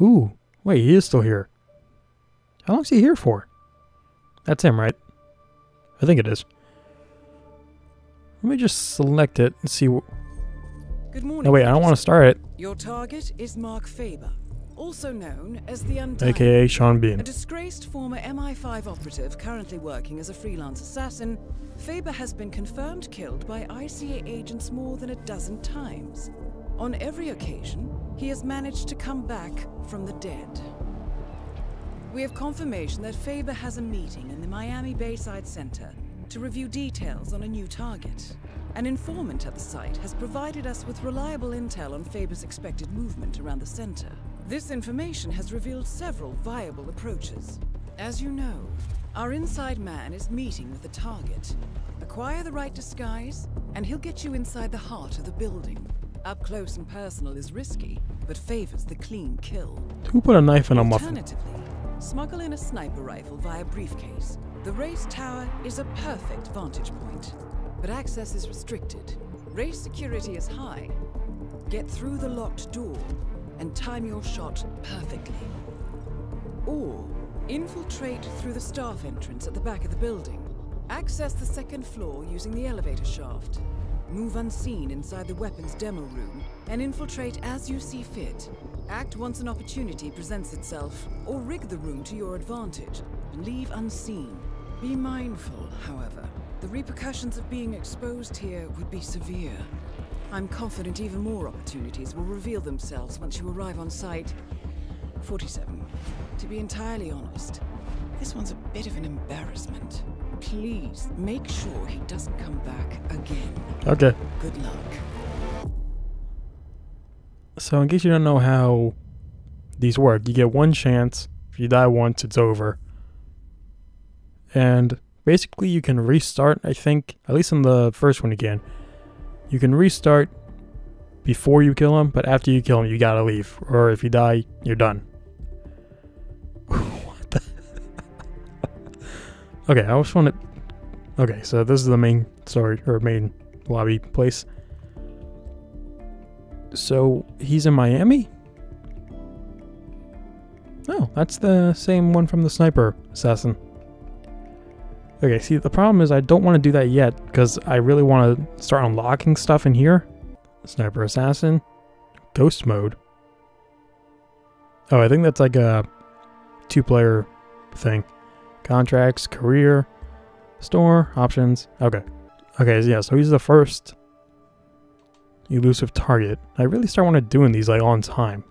Ooh, wait, he is still here. How long is he here for? That's him, right? I think it is. Let me just select it and see. Wh- Good morning. no, wait, I don't want to start it. Your target is Mark Faba, also known as the Undying. AKA Sean Bean. A disgraced former MI5 operative currently working as a freelance assassin, Faba has been confirmed killed by ICA agents more than a dozen times. On every occasion, he has managed to come back from the dead. We have confirmation that Faba has a meeting in the Miami Bayside Center to review details on a new target. An informant at the site has provided us with reliable intel on Faba's expected movement around the center. This information has revealed several viable approaches. As you know, our inside man is meeting with the target. Acquire the right disguise, and he'll get you inside the heart of the building. Up close and personal is risky, but favors the clean kill. Who put a knife in a muffin? Alternatively, smuggle in a sniper rifle via briefcase. The race tower is a perfect vantage point, but access is restricted. Race security is high. Get through the locked door and time your shot perfectly. Or infiltrate through the staff entrance at the back of the building. Access the second floor using the elevator shaft. Move unseen inside the weapons demo room and infiltrate as you see fit. Act once an opportunity presents itself, or rig the room to your advantage. And leave unseen. Be mindful, however. The repercussions of being exposed here would be severe. I'm confident even more opportunities will reveal themselves once you arrive on site. 47. To be entirely honest, this one's a bit of an embarrassment. Please make sure he doesn't come back again. Okay. Good luck. So, in case you don't know how these work, you get one chance. If you die once, it's over. And basically, you can restart, I think, at least in the first one you can. You can restart before you kill him, but after you kill him, you gotta leave. Or if you die, you're done. Okay, I just want to. Okay, so this is the main story, or main lobby place. So he's in Miami? Oh, that's the same one from the sniper assassin. Okay, see, the problem is I don't want to do that yet because I really want to start unlocking stuff in here. Sniper assassin, ghost mode. Oh, I think that's like a two player thing. Contracts, career, store, options. Okay. Okay, yeah, so he's the first elusive target. I really start wanting to doing these like on time.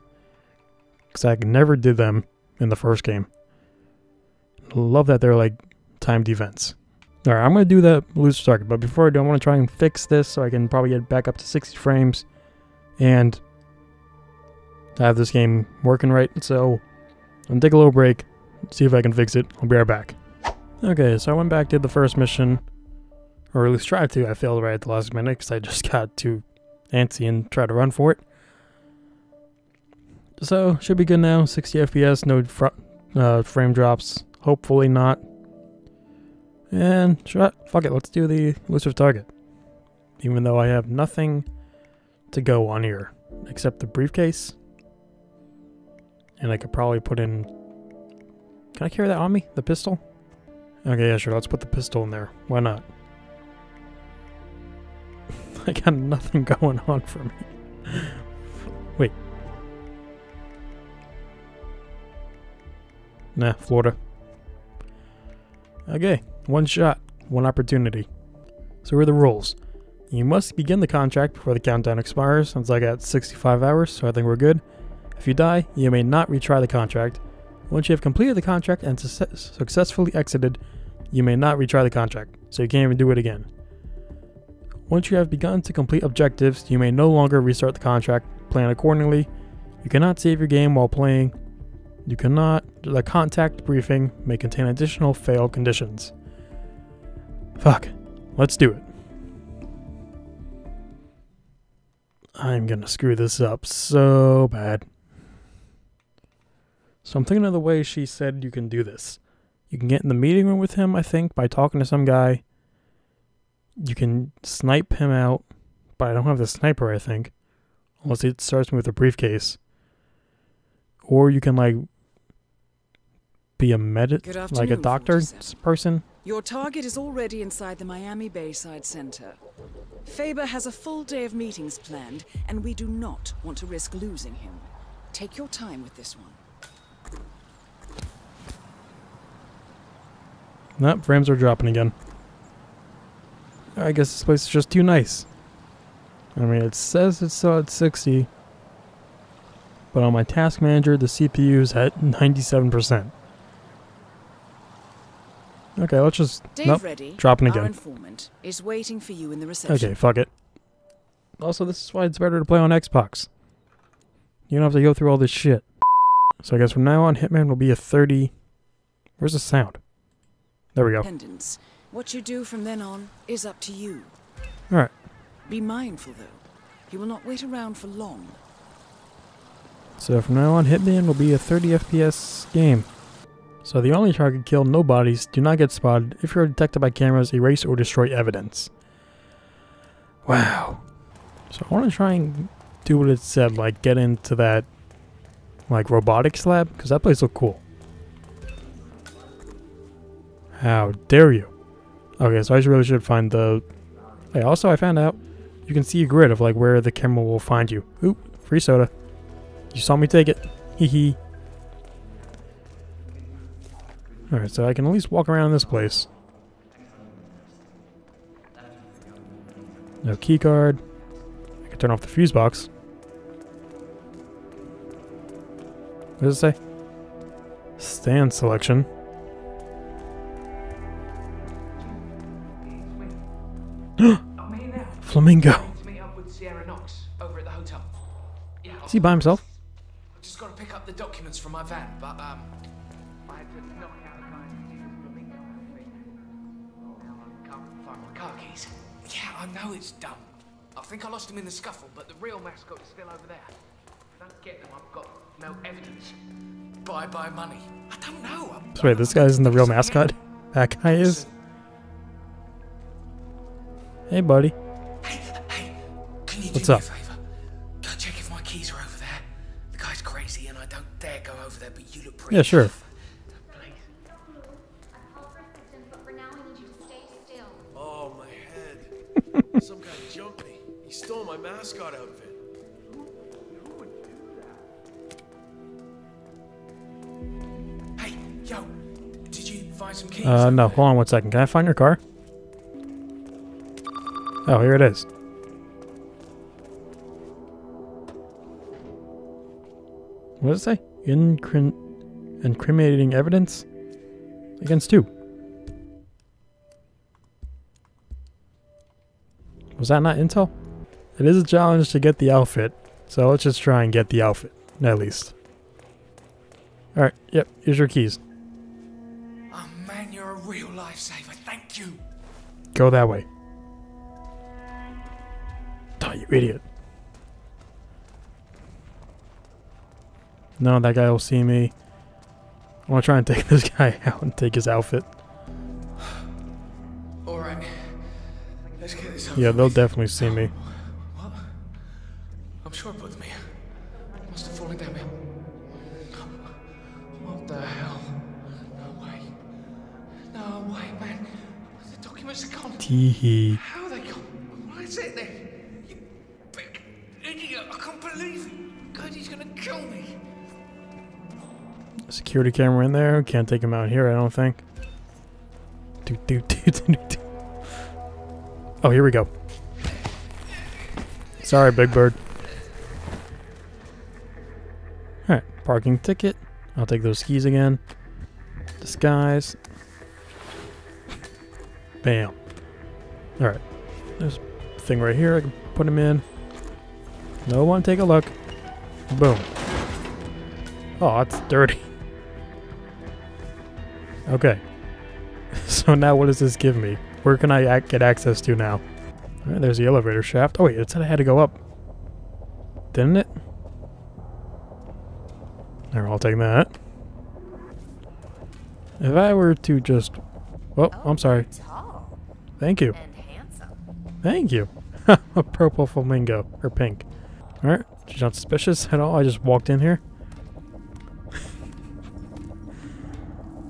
Because I never did them in the first game. Love that they're like timed events. Alright, I'm going to do the elusive target. But before I do, I want to try and fix this so I can probably get back up to 60 frames. And have this game working right. So I'm going to take a little break. See if I can fix it. I'll be right back. Okay, so I went back, did the first mission. Or at least tried to. I failed right at the last minute because I just got too antsy and tried to run for it. So, should be good now. 60 FPS, no uh, frame drops. Hopefully not. And, sure, fuck it, let's do the elusive target. Even though I have nothing to go on here except the briefcase. And I could probably put in. Can I carry that on me? The pistol? Okay, yeah, sure, let's put the pistol in there. Why not? I got nothing going on for me. Wait. Nah, Florida. Okay, one shot, one opportunity. So here are the rules. You must begin the contract before the countdown expires. It's like got 65 hours, so I think we're good. If you die, you may not retry the contract. Once you have completed the contract and su- successfully exited, you may not retry the contract, so you can't even do it again. Once you have begun to complete objectives, you may no longer restart the contract. Plan accordingly. You cannot save your game while playing. You cannot. The contact briefing may contain additional fail conditions. Fuck. Let's do it. I'm gonna screw this up so bad. So I'm thinking of the way she said you can do this. You can get in the meeting room with him, I think, by talking to some guy you can snipe him out, but I don't have the sniper, I think. Unless it starts me with a briefcase. or you can like be a med Good like a doctor 47. s- person. Your target is already inside the Miami Bayside Center. Faba has a full day of meetings planned, and we do not want to risk losing him. Take your time with this one. Nope, frames are dropping again. I guess this place is just too nice. I mean, it says it's still at 60, but on my task manager, the CPU is at 97%. Okay, let's just. Dave nope, Reddy, dropping our again. informant, is waiting for you in the reception. Okay, fuck it. Also, this is why it's better to play on Xbox. You don't have to go through all this shit. So I guess from now on, Hitman will be a 30. Where's the sound? There we go. What you do from then on is up to you. Alright. Be mindful, though. He will not wait around for long. So from now on, Hitman will be a 30 FPS game. So the only target kill, no bodies, do not get spotted. If you're detected by cameras, erase or destroy evidence. Wow. So I want to try and do what it said, like get into that, like robotics lab, because that place looked cool. How dare you? Okay, so I really should find the. Hey, also I found out you can see a grid of like where the camera will find you. Oop, free soda. You saw me take it. Hee hee. Alright, so I can at least walk around this place. No key card. I can turn off the fuse box. What does it say? Stand selection. Yeah, Is he by himself? I've just got to pick up the documents from my van, but um. I had to knock out a guy who did a flamingo outfit. Now I can't find my car keys. Yeah, I know it's dumb. I think I lost him in the scuffle, but the real mascot is still over there. If I don't get them, I've got no evidence. Bye bye money. I don't know. I'm, So wait, this guy isn't the real mascot? That guy is? Hey, buddy. Hey, hey, can you What's do up? me a favour? Go check if my keys are over there. The guy's crazy and I don't dare go over there, but you look pretty. Yeah, sure. Please. I called for assistance, but for now I need you to stay still. Oh, my head. Some guy jumped me. He stole my mascot outfit. Hey, yo, did you find some keys? Uh, no, hold on one second. Can I find your car? Oh, here it is. What does it say? Incrin- incriminating evidence? Against who? Was that not intel? It is a challenge to get the outfit, so let's just try and get the outfit, at least. Alright, yep, here's your keys. Oh man, you're a real lifesaver. Thank you. Go that way. You idiot. No, that guy will see me. I want to try and take this guy out and take his outfit. All right, let's get this Yeah, they'll definitely see me. What? I'm sure I put them here. Must have fallen down here. What the hell? No way. No way, man. The documents are gone. Tee he's gonna kill me. Security camera in there. Can't take him out here, I don't think. Do, do, do, do, do. Oh, here we go. Sorry, Big Bird. Alright, parking ticket. I'll take those skis again. Disguise. Bam. Alright. There's a thing right here I can put him in. No one take a look. Boom. Oh, that's dirty. Okay. So now what does this give me? Where can I get access to now? Alright, there's the elevator shaft. Oh wait, it said I had to go up. Didn't it? There, I'll take that. If I were to just... Oh, I'm sorry. Thank you. Thank you. a purple flamingo. Or pink. Alright, not suspicious at all. I just walked in here.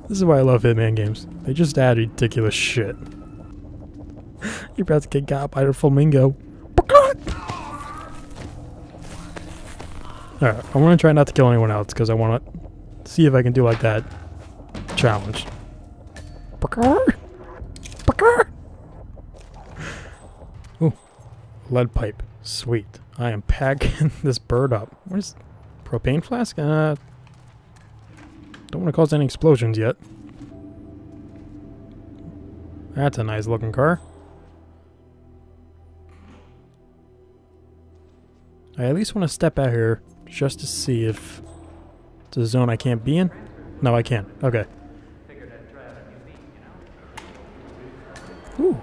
this is why I love Hitman games. They just add ridiculous shit. You're about to get got by the flamingo. Alright, I'm gonna try not to kill anyone else because I wanna see if I can do like that challenge. Lead pipe. Sweet. I am packing this bird up. Where's propane flask? Uh, don't want to cause any explosions yet. That's a nice looking car. I at least want to step out here just to see if it's a zone I can't be in. No, I can't. Okay. Ooh.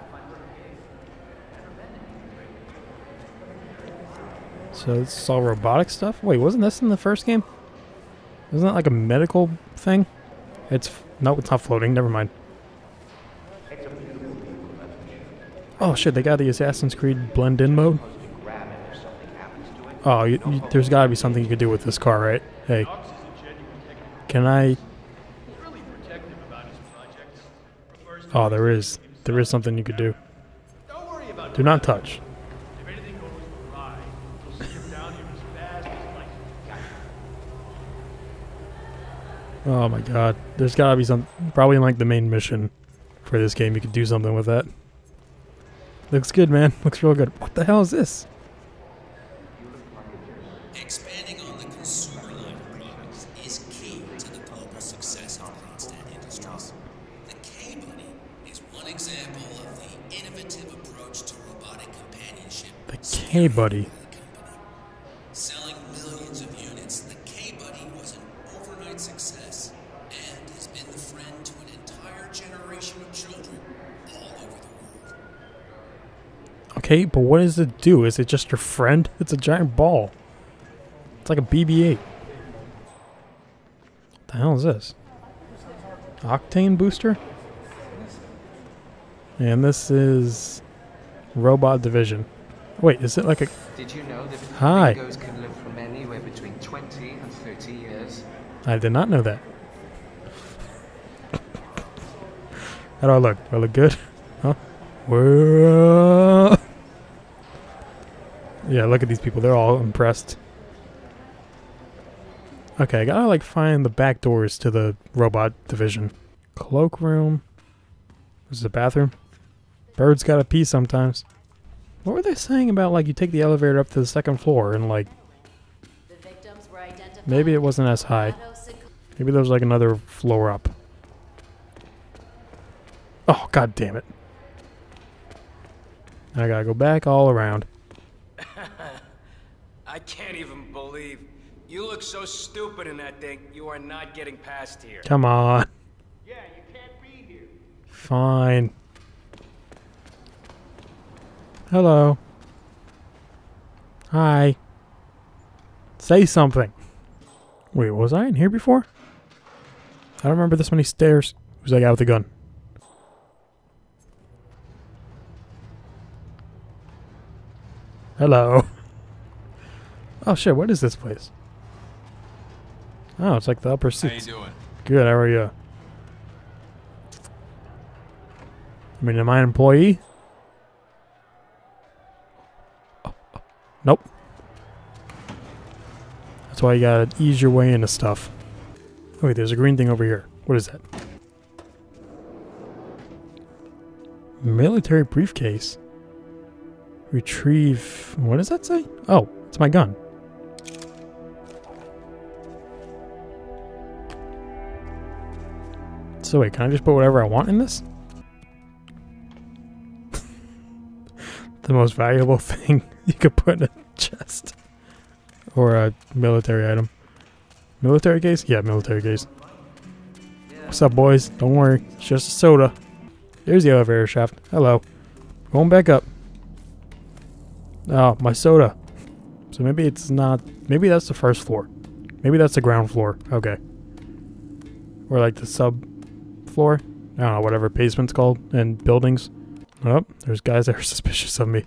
So it's all robotic stuff? Wait, wasn't this in the first game? Isn't that like a medical thing? It's... No, it's not floating. Never mind. Oh shit, they got the Assassin's Creed blend-in mode? Oh, you, you, there's gotta be something you could do with this car, right? Hey. Can I... Oh, there is. There is something you could do. Do not touch. Oh my god. There's gotta be some... Probably in like the main mission for this game, you could do something with that. Looks good, man. Looks real good. What the hell is this? Expanding on the consumer line of products is key to the global success of Kronstadt Industries. The K-Buddy is one example of the innovative approach to robotic companionship. The K-Buddy. but what does it do? Is it just your friend? It's a giant ball. It's like a BB-8. What the hell is this? Octane booster? And this is Robot Division. Wait, is it like a... Did you know that Hi. can live from anywhere between 20 and 30 years? I did not know that. How do I look? Do I look good? Huh? Whoa. Yeah, look at these people. They're all impressed. Okay, I gotta like find the back doors to the robot division. Cloakroom. This is a bathroom. Birds gotta pee sometimes. What were they saying about like you take the elevator up to the second floor and like maybe it wasn't as high. Maybe there was like another floor up. Oh, god damn it. I gotta go back all around. I can't even believe. You look so stupid in that thing. You are not getting past here. Come on. Yeah, you can't be here. Fine. Hello. Hi. Say something. Wait, was I in here before? I don't remember this many stairs. Who's that guy with the gun? Hello. Oh shit, what is this place? Oh, it's like the upper seats. How you doing? Good, how are you? I mean, am I an employee? Nope. That's why you gotta ease your way into stuff. Oh, wait, there's a green thing over here. What is that? Military briefcase. Retrieve. What does that say? Oh, it's my gun. So wait, can I just put whatever I want in this? the most valuable thing you could put in a chest. Or a military item. Military case? Yeah, military case. What's up, boys? Don't worry, it's just a soda. There's the elevator shaft. Hello. Going back up. Oh, my soda. So maybe it's not... Maybe that's the first floor. Maybe that's the ground floor. Okay. Or like the sub floor. I don't know, whatever basement's called. And buildings. Oh, there's guys that are suspicious of me.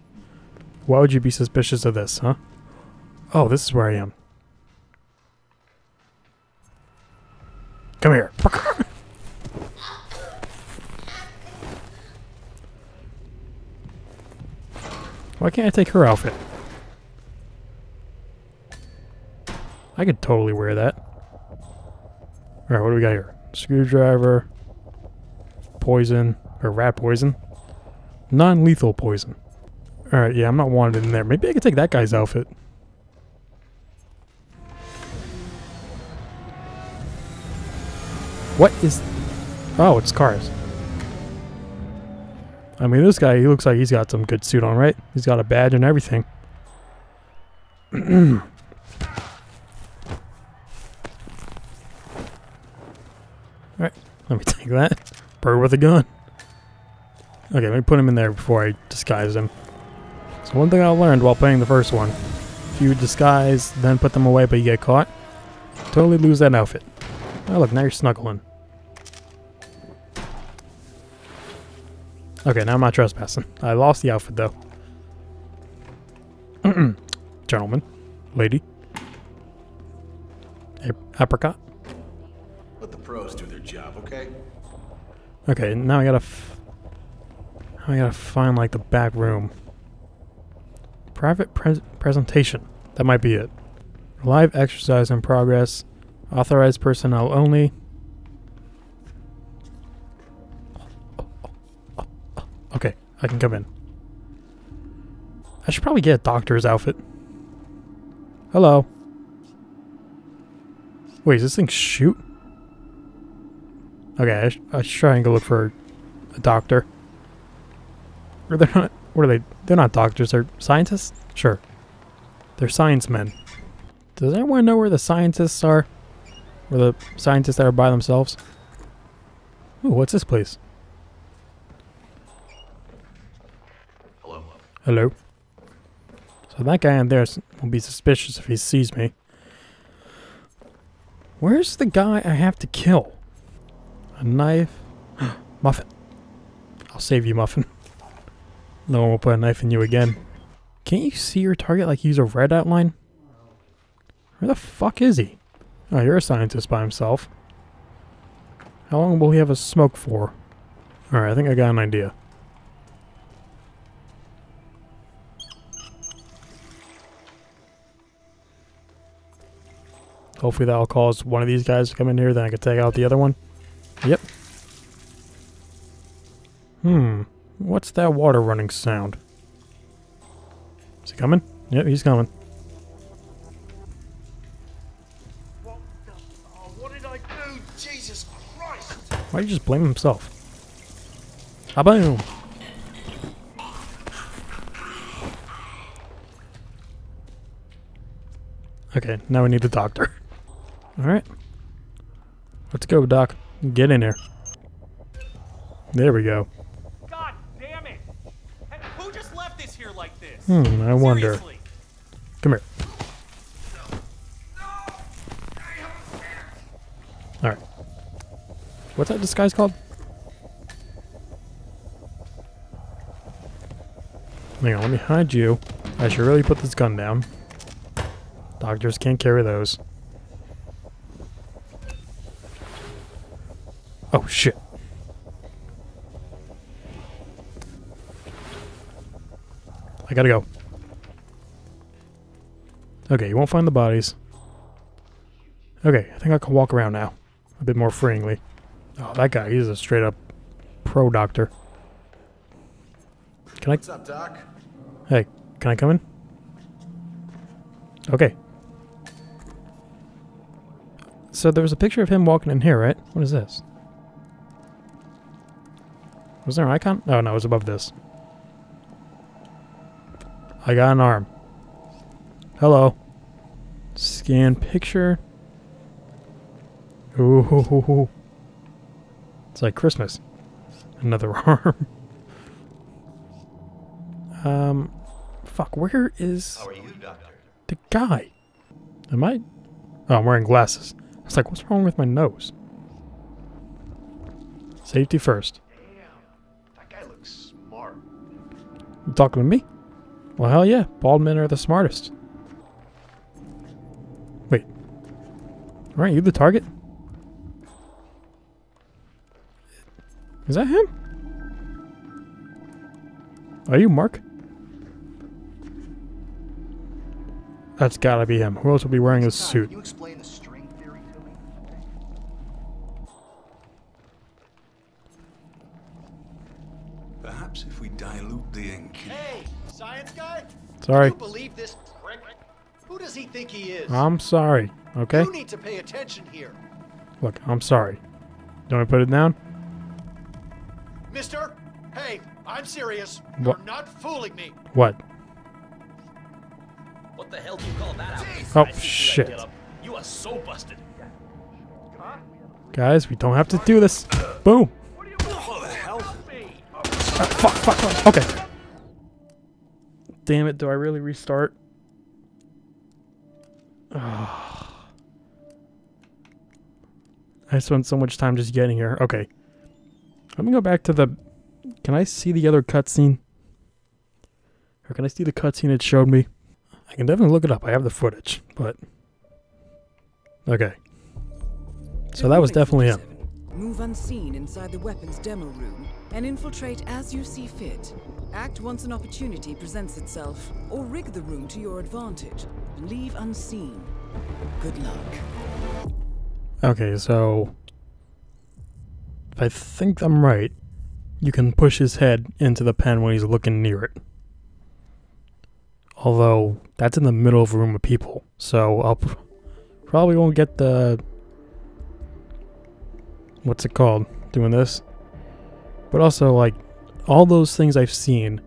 Why would you be suspicious of this, huh? Oh, this is where I am. Come here. Why can't I take her outfit? I could totally wear that. Alright, what do we got here? Screwdriver. Poison. Or rat poison. Non-lethal poison. Alright, yeah, I'm not wanted in there. Maybe I could take that guy's outfit. What is... Oh, it's cars. I mean, this guy, he looks like he's got some good suit on, right? He's got a badge and everything. Alright, let me take that. Bird with a gun. Okay, let me put him in there before I disguise him. So one thing I learned while playing the first one. If you disguise, then put them away but you get caught, totally lose that outfit. Oh look, now you're snuggling. Okay, now I'm not trespassing. I lost the outfit though. Gentlemen. Lady. Ap- apricot. Let the pros do their job, okay? Okay, now I gotta. F- now I gotta find like the back room. Private pres- presentation. That might be it. Live exercise in progress. Authorized personnel only. Okay, I can come in. I should probably get a doctor's outfit. Hello. Wait, does this thing shoot? Okay, I, sh- I should try and go look for a doctor. Or they're not. What are they? They're not doctors. They're scientists. Sure. They're science men. Does anyone know where the scientists are? Or the scientists that are by themselves? Ooh, what's this place? Hello? So that guy in there will be suspicious if he sees me. Where's the guy I have to kill? A knife? Muffin. I'll save you, Muffin. No one will put a knife in you again. Can't you see your target like use a red outline? Where the fuck is he? Oh, you're a scientist by himself. How long will he have a smoke for? Alright, I think I got an idea. Hopefully that'll cause one of these guys to come in here, then I can take out the other one. Yep. Hmm. What's that water running sound? Is he coming? Yep, he's coming. What the... What did I do? Jesus Christ! Why do you just blame himself? Boom! Okay, now we need the doctor. Alright. Let's go, Doc. Get in here. There we go. God damn it! Who just left this here like this? Hmm, I wonder. Seriously. Come here. Alright. What's that disguise called? Hang on, let me hide you. I should really put this gun down. Doctors can't carry those. Oh, shit. I gotta go. Okay, you won't find the bodies. Okay, I think I can walk around now. A bit more freeingly. Oh, that guy, he's a straight up pro doctor. Can I What's up, Doc? Hey, can I come in? Okay. So there was a picture of him walking in here, right? What is this? Was there an icon? Oh no, it was above this. I got an arm. Hello. Scan picture. Ooh. It's like Christmas. Another arm. Um, fuck, where is How are you, the guy? Am I? Oh, I'm wearing glasses. It's like, what's wrong with my nose? Safety first. Damn. That guy looks smart. You talking to me? Well, hell yeah. Bald men are the smartest. Wait. Aren't you the target? Is that him? Are you Mark? That's gotta be him. Who else would be wearing a suit? Perhaps if we dilute the ink. Hey, science guy? Sorry. You believe this prick? Who does he think he is? I'm sorry. Okay? You need to pay attention here. Look, I'm sorry. Don't I put it down? Mister, hey, I'm serious. What? You're not fooling me. What? What the hell do you call that out? Oh, I you shit. You are so busted. Guys, we don't have to do this. Boom. Ah, fuck, fuck, fuck. Okay. Damn it, do I really restart? Ah. I spent so much time just getting here. Okay. Let me go back to the... Can I see the other cutscene? Or can I see the cutscene it showed me? I can definitely look it up. I have the footage, but... Okay. So that was definitely him. 47. Move unseen inside the weapons demo room and infiltrate as you see fit. Act once an opportunity presents itself, or rig the room to your advantage. Leave unseen. Good luck. Okay, so if I think I'm right, you can push his head into the pen when he's looking near it. Although that's in the middle of a room of people, so I'll probably won't get the what's it called doing this. But also like all those things I've seen,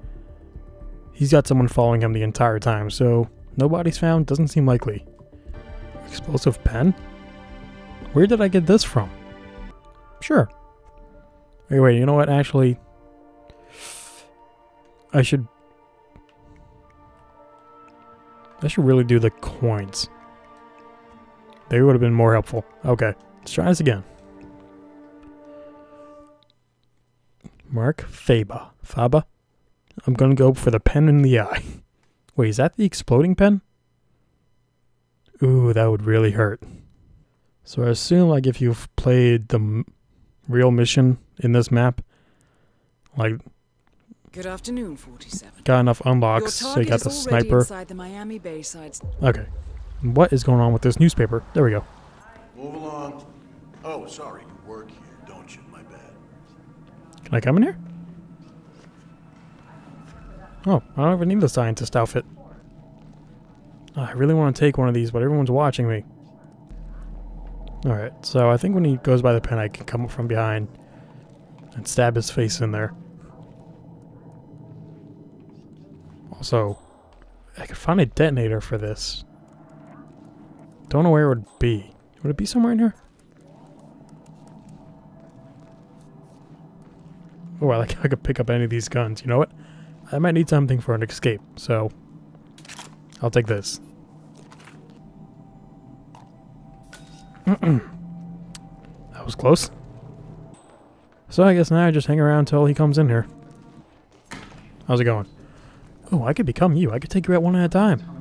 he's got someone following him the entire time, so nobody's found doesn't seem likely. Explosive pen? Where did I get this from? Sure. Wait, wait, you know what? Actually, I should. I should really do the coins. They would have been more helpful. Okay, let's try this again. Mark Faba. Faba? I'm gonna go for the pen in the eye. Wait, is that the exploding pen? Ooh, that would really hurt. So I assume, like, if you've played the m- real mission in this map, like, Good afternoon, 47. got enough Your unlocks, so you got the sniper. the Miami Okay. What is going on with this newspaper? There we go. Move along. Oh, sorry, Can I come in here? Oh, I don't even need the scientist outfit. Oh, I really want to take one of these, but everyone's watching me. Alright, so I think when he goes by the pen, I can come up from behind and stab his face in there. Also, I could find a detonator for this. Don't know where it would be. Would it be somewhere in here? Oh, I like I could pick up any of these guns. You know what? I might need something for an escape, so I'll take this. that was close. So I guess now I just hang around until he comes in here. How's it going? Oh, I could become you. I could take you out one at a time.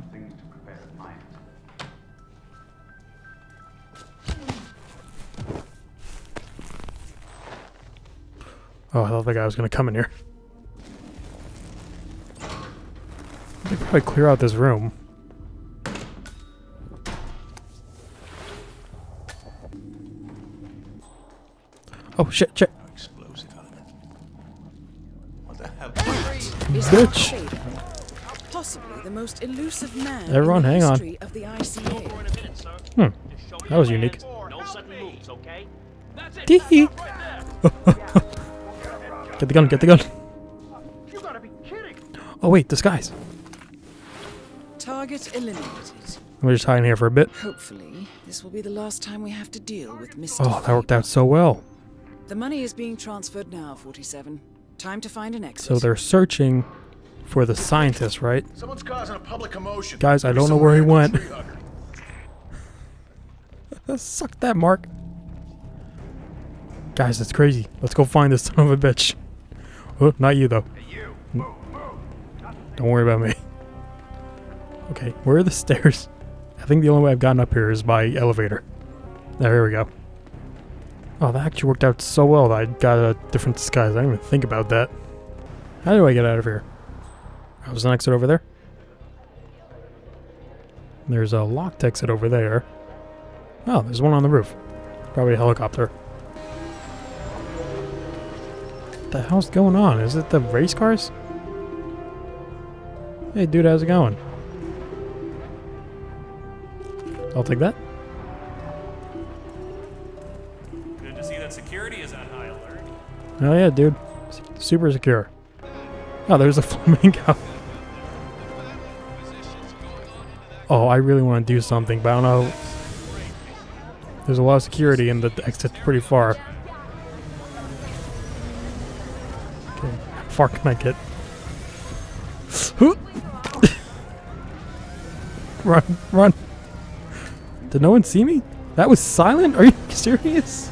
Oh, I thought the guy was gonna come in here. They probably clear out this room. Oh shit! Shit! Explosive element. What the hell? Is Bitch. Darth possibly the most elusive man Everyone, hang on. of the ICA. For in a minute, sir. Hmm. Just show me That was unique. hand. No sudden moves, okay? That's it. Get the gun! Get the gun! You gotta be kidding. Oh wait, disguise. Target eliminated. We're just hiding here for a bit. Hopefully, this will be the last time we have to deal with Mr. Oh, that worked out so well. The money is being transferred now, 47. Time to find an exit. So they're searching for the scientist, right? Someone's causing a public commotion. Guys, I don't know where he went. had the tree hugger. Suck that, Mark. Guys, that's crazy. Let's go find this son of a bitch. Oh, not you though. Don't worry about me. Okay, where are the stairs? I think the only way I've gotten up here is by elevator. There, we go. Oh, that actually worked out so well that I got a different disguise. I didn't even think about that. How do I get out of here? Oh, there's an exit over there. There's a locked exit over there. Oh, there's one on the roof. Probably a helicopter. The hell's going on? Is it the race cars? Hey, dude, how's it going? I'll take that. Good to see that security is on high alert. Oh yeah, dude. Super secure. Oh, there's a flamingo. Oh, I really want to do something, but I don't know. There's a lot of security and the exit's pretty far. Okay, how far can I get? run, run. Did no one see me? That was silent? Are you serious?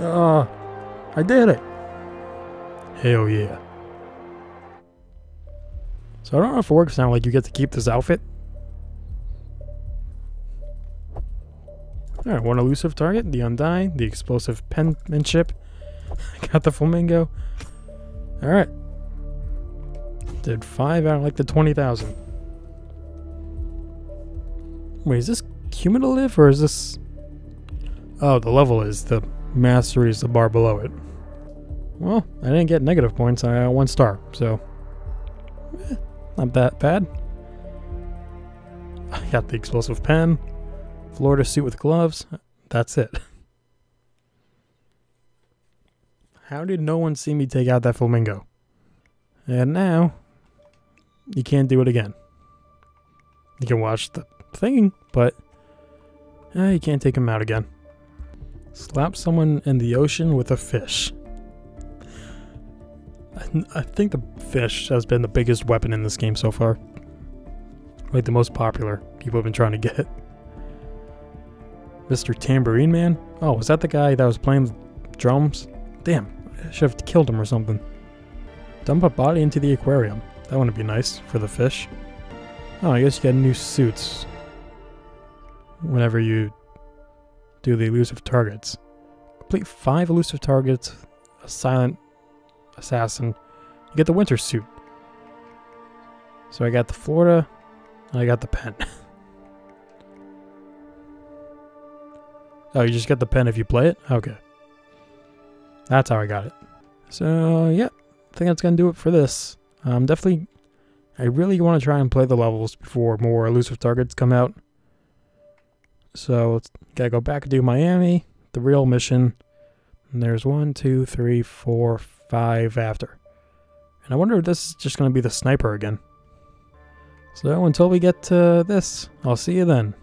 Oh, I did it. Hell yeah. So I don't know if it works now, like you get to keep this outfit. Alright, one elusive target, the Undying, the explosive penmanship. Got the flamingo. Alright. Did five out of like the 20,000. Wait, is this cumulative or is this... Oh, the level is the mastery is the bar below it. Well, I didn't get negative points. I got one star, so eh, not that bad. I got the explosive pen, Florida suit with gloves. That's it. How did no one see me take out that flamingo? And now, you can't do it again. You can watch the thing, but eh, you can't take him out again. Slap someone in the ocean with a fish. I, I think the fish has been the biggest weapon in this game so far. Like the most popular people have been trying to get. Mr. Tambourine Man? Oh, was that the guy that was playing the drums? Damn, I should have killed him or something. Dump a body into the aquarium. That wouldn't be nice for the fish. Oh, I guess you get new suits. Whenever you do the elusive targets. Complete five elusive targets, a silent assassin. You get the winter suit. So I got the Florida, and I got the pen. oh, you just get the pen if you play it? Okay. That's how I got it. So, yeah, I think that's going to do it for this. Um, definitely, I really want to try and play the levels before more elusive targets come out. So, gotta go back to Miami, the real mission. And there's one, two, three, four, five after. And I wonder if this is just going to be the sniper again. So until we get to this, I'll see you then.